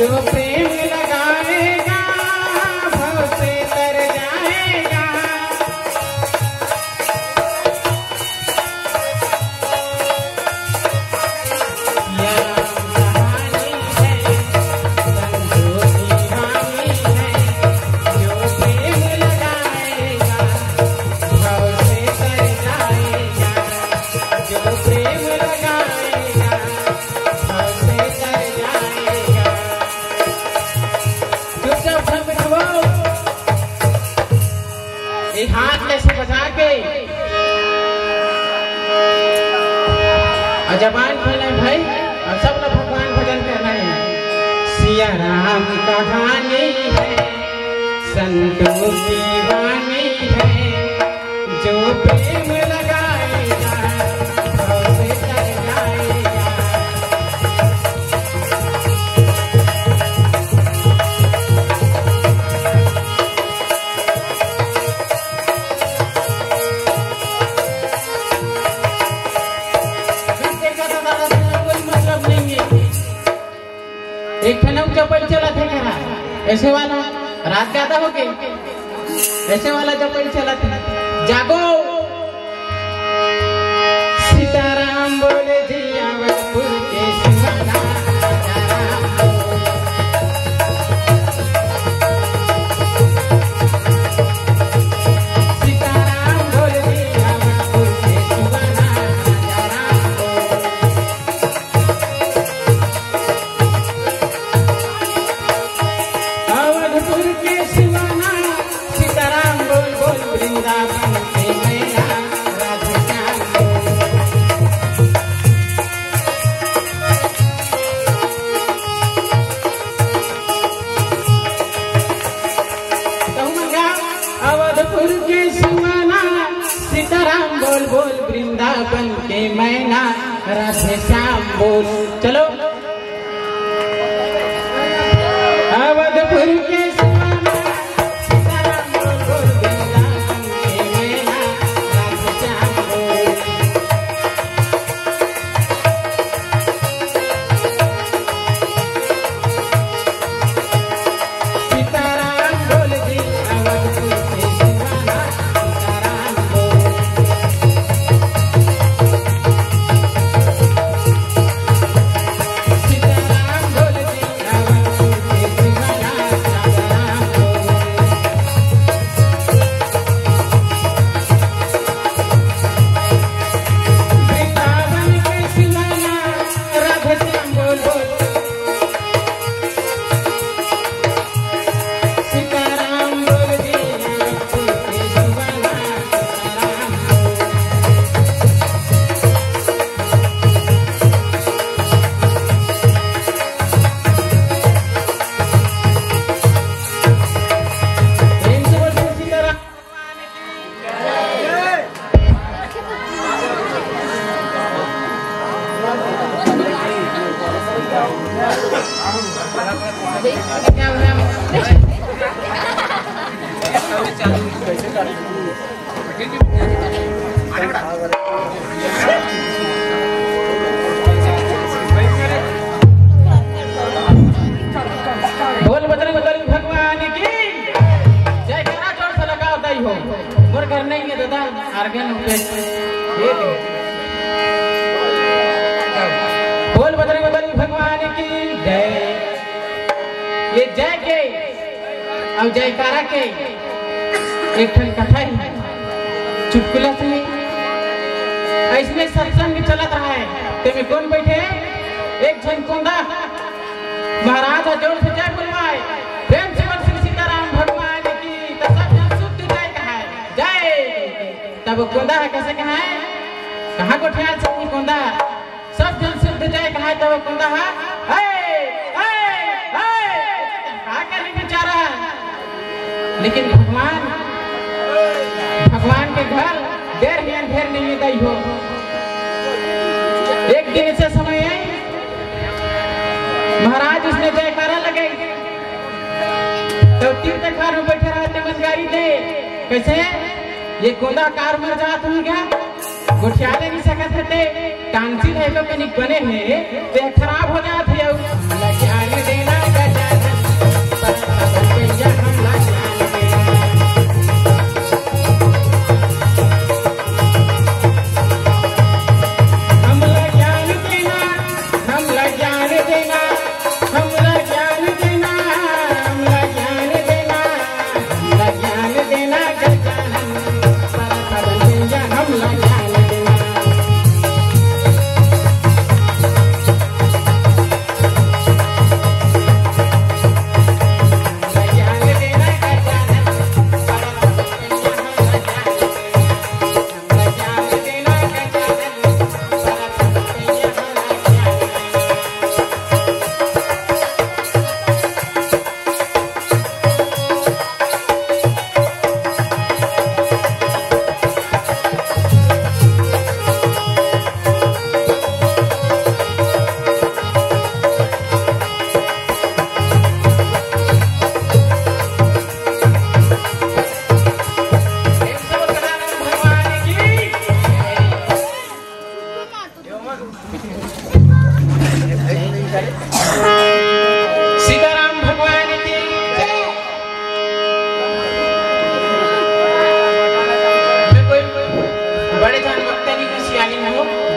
जो प्रेम के ऐसे वाला जब चला था। जागो। बोल बजरंग बजरंग भगवान की। जय ये जय के और जयकारा के। एक ठन कथा है। चुटकुला से ऐसने सत्संग चलत रहा है। ते कौन बैठे? एक जन कोंदा महाराज ज़ोर से जय बुलवाए। प्रेम से श्री सीताराम भगवान की तो सब जन जय कहाए जय। तब कोंदा है, कैसे कहाए कहाँ को ठहर सकती कोंदा? सब जन शुद्ध जय कहाए तब कोंदा है? हे हे हे। कहा करने बेचारा? लेकिन भगवान के घर, देर ही अंधेर नहीं गई हो। एक दिन ऐसे समय है महाराज, उसने जयकारा लगे तो तीर्थ कार में बैठे रहते मंगारी दे। कैसे? ये गोदा कार मर जात हो गया। गोठियाले नहीं सकत थे टांसी रहे तो कनिक बने हैं। तो खराब हो जात है।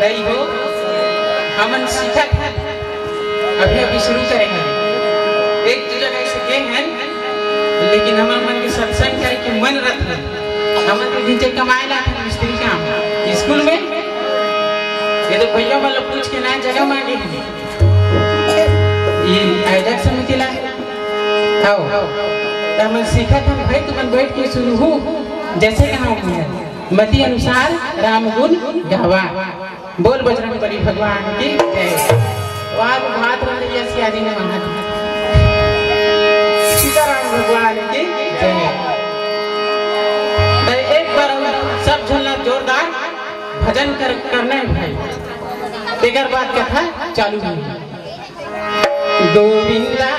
हो हो हमन सीखा था अभी अभी शुरू करेंगे एक दो जगह से गए हैं, लेकिन हमारे मन के सत्संग करे के मन रत है हमन के दिन कमाए ला था मिस्त्री काम स्कूल में, ये तो भैया वाला पूछ के ना जगह मांगे ये आयोजक समिति ला आओ। तो हम सीखा था भाई तुम बैठ के शुरू हो। जैसे कहा है मति अनुसार राम गुण गावा। बोल बजरंग बली भगवान की जय। वाद भात रंग सियाजी ने मना सीताराम भगवान की जय। तो एक बार सब झलना जोरदार भजन कर, करना भाई। तेगर बात कथा चालू हुई गोविंदा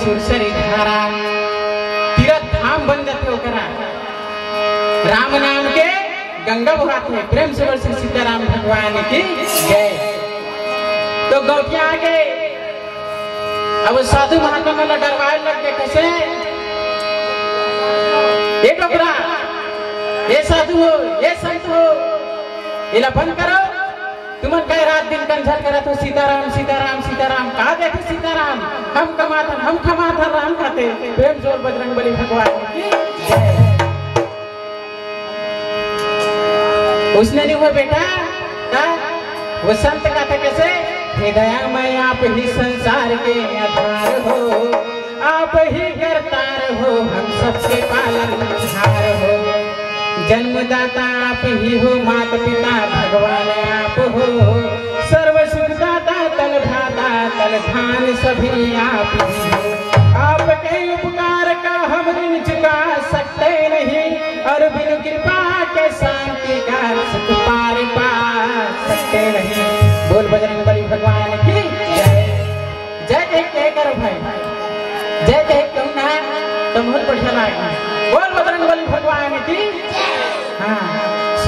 सुरसरी धारा। तीरथ धाम बन जाते राम नाम के गंगा बहाते हैं प्रेम से वर्ष सीताराम भगवान की जय। तो गौटिया आ गए अब साधु महात्मा वाला डरवाए लग गए कैसे? ये ये साधु हो, ये संत हो इला बंद करो। तुमन कह रात दिन कंझर करत हो सीताराम सीताराम सीताराम। कहा देखे सीताराम? हम कमाता हम कमाता राम खाते। प्रेम, ज़ोर, बजरंग बली भगवान। उसने नहीं हुआ बेटा? का? वो संत का था कैसे? हे दया मैं आप ही संसार के आधार हो। आप ही करतार हो, हम सबके पालन हार हो। जन्मदाता आप ही हो माता पिता भगवान आप हो। सर्व सुखदाता तल धाता तल धान सभी आप ही हो। आपके उपकार का हम ऋण चुका सकते नहीं, और बिन कृपा के शांति का सुख पार पा सकते नहीं। बोल बजरंग बली भगवान की जय। जय जय करो भाई। जय जय तुम ना तो बहुत बढ़िया लागे बोल बजरंग बली भगवान की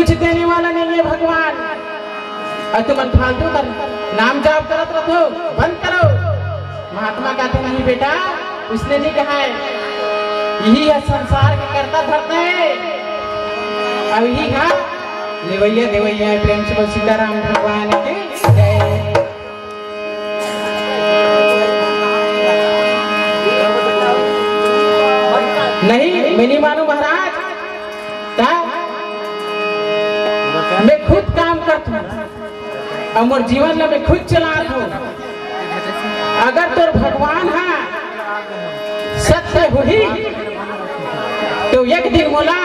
कुछ देने वाला नहीं है भगवान। और तुम फालतू कर नाम जाप करत रहो बंद करो। महात्मा कहते नहीं बेटा, उसने नहीं कहा है। यही है संसार के करता धरता है। अब यही कहा, लेवैया, देवैया, प्रेम से सीताराम भगवान की मैं नहीं मानू मैं खुद काम करता हूँ। और जीवन ला मैं खुद चलात हूँ। अगर तोर भगवान है, सत्य हुई तो एक दिन मोला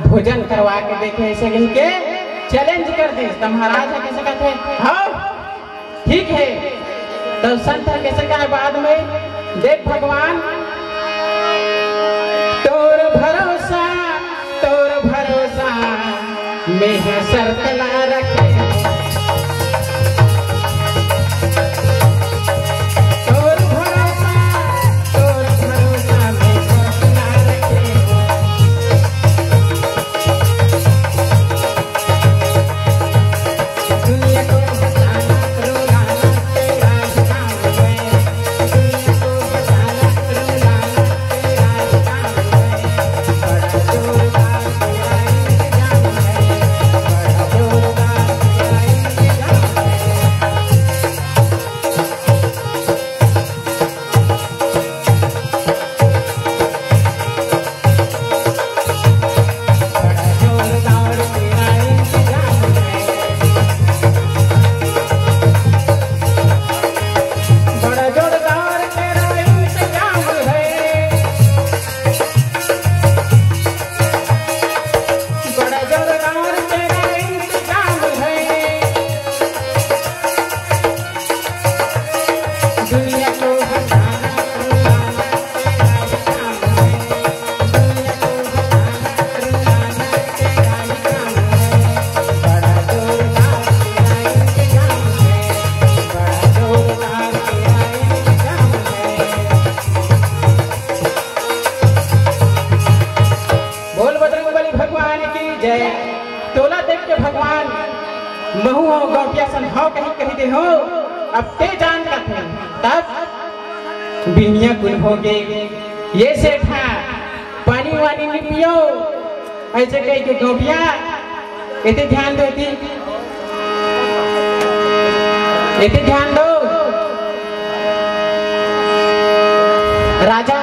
भोजन करवा के देखे, ऐसे कहीं के चैलेंज कर दे। तो महाराज है कैसे कहते हैं? हाँ ठीक है। तो संत है कैसे कहा बाद में? देख भगवान में है शर्त ला रखे हो कहीं कहीं दे हो। अब ते जान का थे तब बिनिया कुल हो गए ये था पानी वानी नहीं पियो ऐसे कह के गौटिया इतने ध्यान दो थी इतने ध्यान दो। राजा,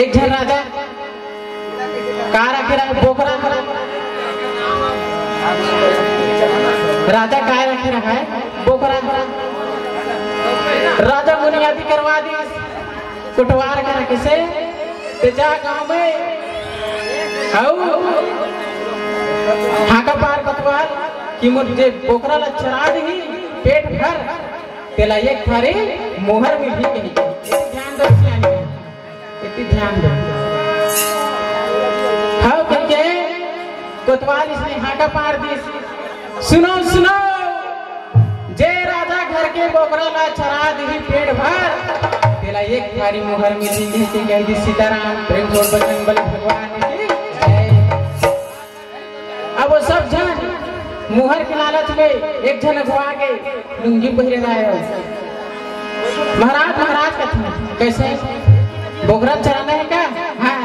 एक जन राजा। कार आके बोकरा। करा राजा काय रखे रहा है बोकरा राजा बुनियादी करवा दी कुटवार कर किसे? ते जा गाँव. में हाउ हाका पार कतवार कि जे बोकरा ला चरा दी पेट भर तेला एक थारे मोहर में भी कही ध्यान दो सियानी इतनी ध्यान दो हाँ करके कोतवाल इसने हाका पार दी सुनो सुनो। जे राजा घर के बोकरा ला चरा दी पेट भर। तेला एक थारी मोहर में दी कहते कह दी, सीताराम, प्रेम छोड़ बजरंग बली भगवान की अब वो सब जन मुहर के लालच में एक जन अगवा के लुंगी पहिरे आए महाराज महाराज कहते कैसे बोकरा चराना है क्या? हाँ।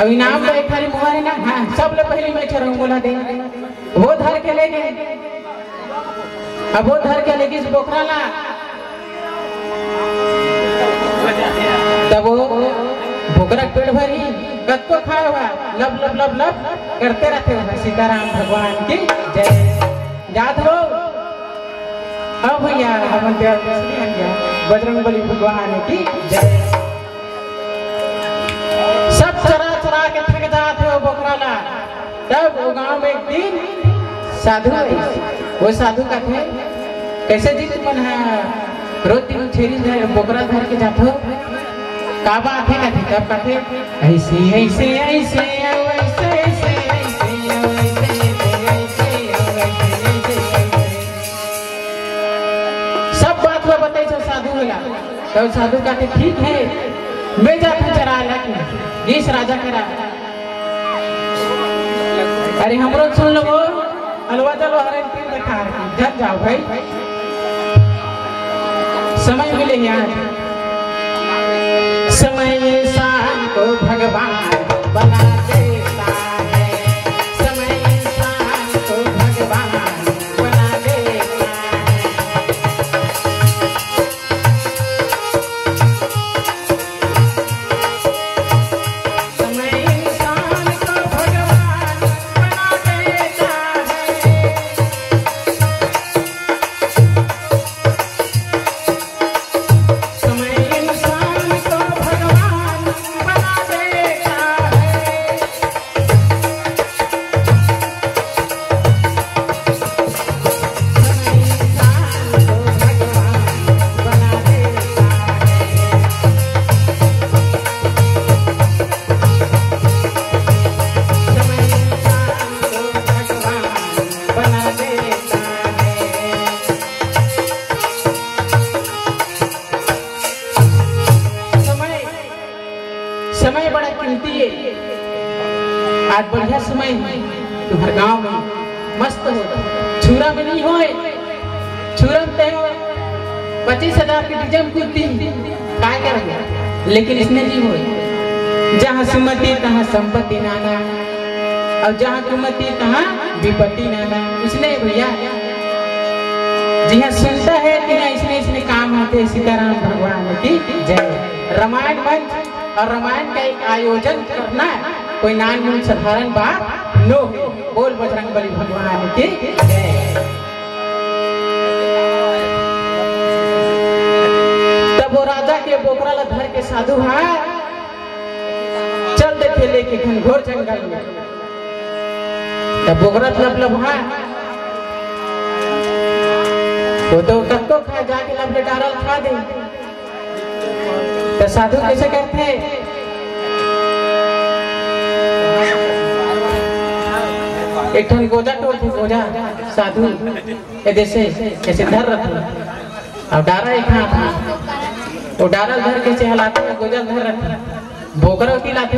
अब इनाम तो एक थाली मुहर है ना? हाँ सब लोग पहले मैं चढ़ाऊ बोला दे। वो धर के ले गए। अब वो धर के लेगी बोखरा ला तब वो बोकरा पेट भरी कद को खाया हुआ। लब लब लब लब करते रहते हुए सीताराम भगवान की जय। याद हो? हाँ भैया, हम बजरंग बली भगवान की जय। सब चरा चरा के थक जाते हो बोकरा ला तब वो गाँव में एक दिन साधु आई वो साधु का थे, कैसे जी तुम रोज दिन छेरी जाए बोकरा धर के जाते। हो का बात है कथे तब कथे ऐसे ऐसे ऐसे ऐसे ऐसे साधु होला साधु कहते ठीक है, मैं जाता चरा इस राजा करा अरे हमरो सुन लो अलवा चलो हरे दिखा जब जाओ भाई। समय मिले यहाँ। समय शाम को भगवान बना आज बढ़िया समय है। तुम्हारे गाँव में मस्त हो। छुरा में नहीं होए। छुरा में ते हो। पच्चीस हज़ार की डिजम कूदती काय करोगे? लेकिन इसने नहीं होए। जहाँ सुमति, तहाँ संपत्ति नाना। और जहाँ कुमति तहाँ विपत्ति नाना। उसने भैया जी हाँ सुनता है कि हाँ इसने इसने काम आते सीताराम भगवान की जय। रामायण मंच। और रामायण का एक आयोजन करना कोई नान मूल साधारण बात नो बोल बजरंग बली भगवान की तब वो राजा के बोकरा ला धर के साधु है। चल देखे लेके घनघोर जंगल में। तब बोकरा लब लब है। वो तो कब को खा जाके लबले डारल खा दे तो साधु कैसे करते एक ठन गोजा टोल थे गोजा साधु। ये जैसे ऐसे धर रखे। अब डारा एक हाथ। में वो डारल धर के चहलाते हैं गोजा धर रखे। भोकर की लाते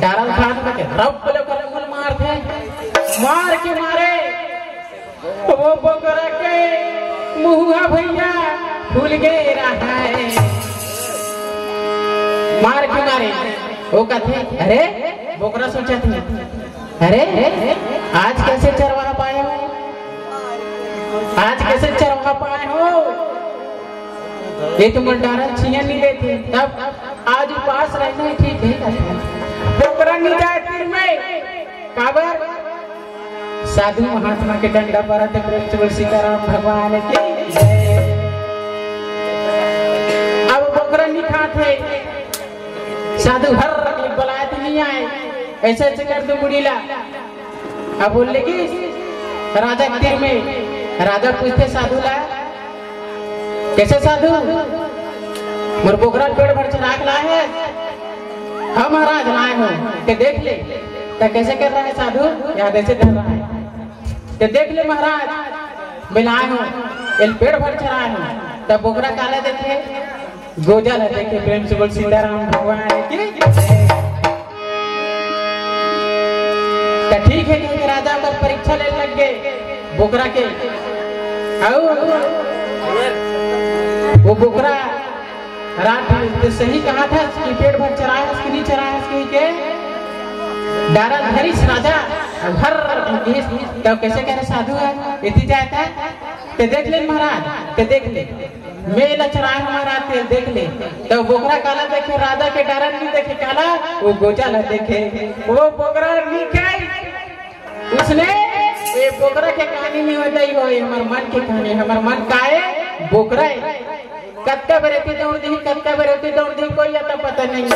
डारल हाथ में रब बोले कर मार थे मार के मारे। वो बकरा के मुहुआ भैया फूल गए रहा है। मार के मारे। वो कहते अरे, बोकरा सोचा थी। अरे आज कैसे चरवा पाए हो? आज कैसे चरवा पाए हो? ये तो मंडारा छिया नहीं लेते तब आज पास रहना ही ठीक है नहीं जाए तीर में। काबर? साधु महात्मा के डंडा पर सीताराम भगवान की अब बोकरा नहीं खाते। साधु हर बलायत नहीं आए। ऐसे ऐसे कर दो मुड़ीला। अब बोल कि राजा तीर में राजा पूछते साधु ला कैसे साधु? मोर बोकरा पेड़ भर चढ़ाक लाए है। हम महाराज, लाए हो। के देख ले तो कैसे कर रहा है साधु? याद ऐसे कर रहा है। तो देख ले महाराज मिलाए हो एल पेड़ भर चढ़ाए हो। तब बोकरा काला देखे गोजल है देखे, प्रेम से बोल, सीताराम, भगवान, की परीक्षा ले लग गए, बोकरा के। वो बोकरा रात तो सही कहा था कि पेट भर चराया इसके नहीं चराया इसके के डारा धरिस राजा हर तो कैसे कह रहे साधु है? इतनी जाता है ते देख ले महाराज, ते देख ले। मेला चराया हमारा ते देख ले। तो बोकरा काला देखे, राजा के डारा नहीं देखे, काला, वो गोचाला देखे। वो बोकरा नहीं खाई। उसने ये बोकरा के कहानी में हो जाई हो ये हमार मन की कहानी, हमार मन का है बोकरा है। कत्ता बरेती दौड़ दी कत्ता बरेती दौड़ दी कोई आता पता नहीं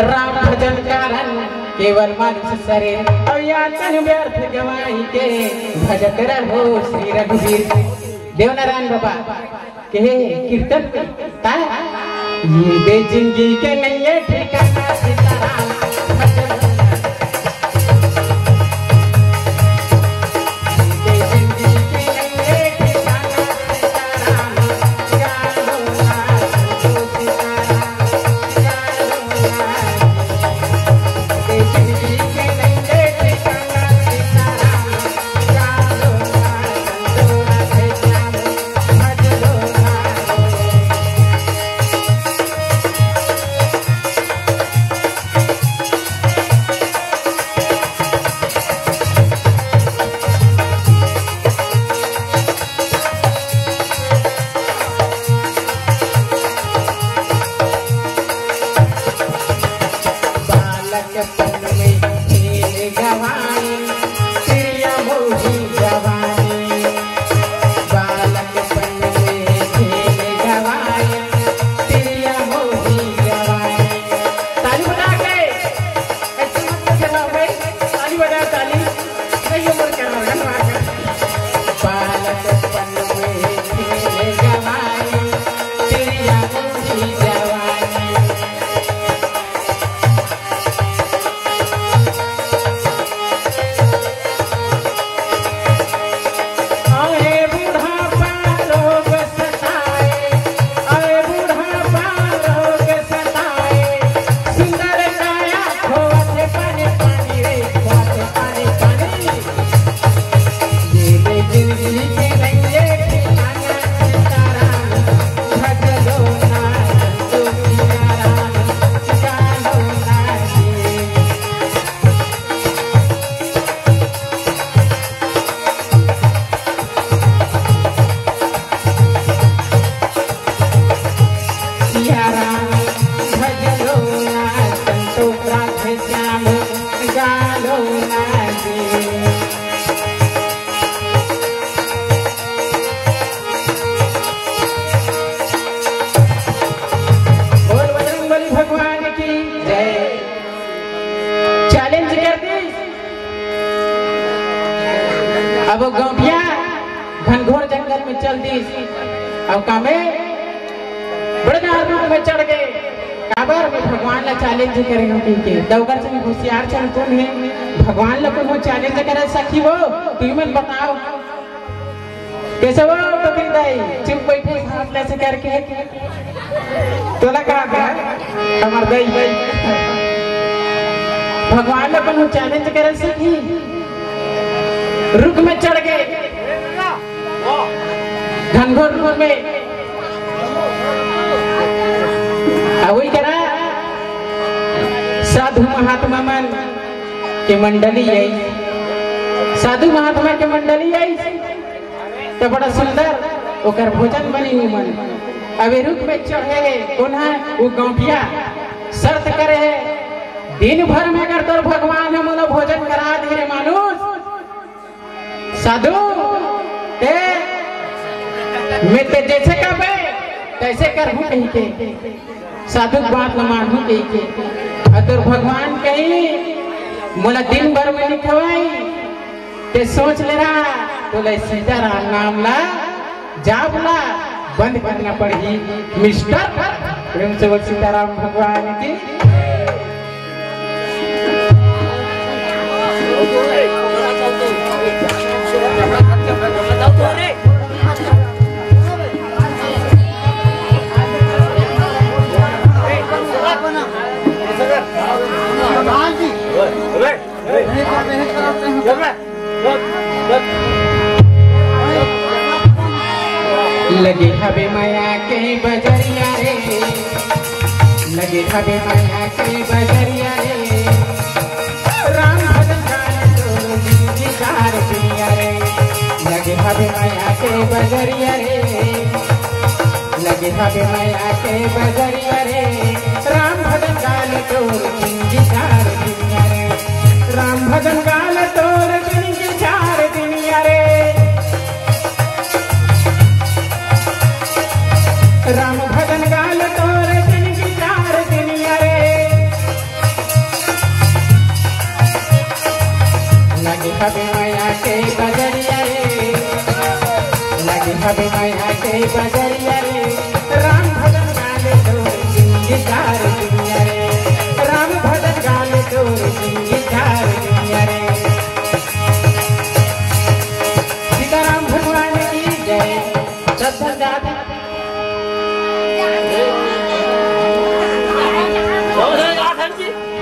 राम भजन कारण केवल मानुष सरे। और यातन व्यर्थ गवाई के, भजत रहो श्री रघुवीर। देवनारायण बाबा के कीर्तन ता, ये बे ज़िंदगी के नहीं है ठिकाना होशियार चल तुम है। भगवान ला कोई चैलेंज करे सखी वो तुम मन बताओ। कैसे वो तो फिर दाई चुप बैठे हाथ ले करके। तोला कहा गया? हमार दाई दाई भगवान लोग अपन चैलेंज करे सीखी रुक में चढ़ गए। घनघोर में। वही साधु महात्मा मन के मंडली आई। साधु महात्मा के मंडली आई। तो बड़ा सुंदर ओकर भोजन बनी मन। अबे रुक में चढ़े कौन है? वो गौटिया। शर्त करे है। दिन भर में अगर तोर भगवान हम उन्हें भोजन करा दिए मानुष। साधु, ते मैं ते जैसे कबे तैसे कर हूँ कहीं के। साधु बात न मानू कहीं के। तोर भगवान कहीं, मोला दिन भर में लिखवाई, ते सोच ले रहा तो ले सीताराम नाम ला, जाप ला, बंद करना पड़ी मिस्टर, प्रेम से बोल, सीताराम भगवान की। लगे हबे माया के बजरिया रे। लगे हबे माया के बजरिया रे। राम भजन गान तो जिंदगार दुनिया रे। लगे हबे माया के बजरिया रे। लगे हबे माया के बजरिया रे। राम गान तो राम भजन गाल तोर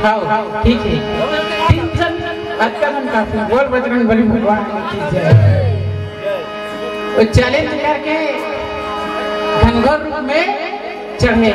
हाँ ठीक है। काफ़ी बोल बजरंग बली भगवान की जय। वो चैलेंज करके घनघोर रूप में चढ़े